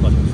Bueno.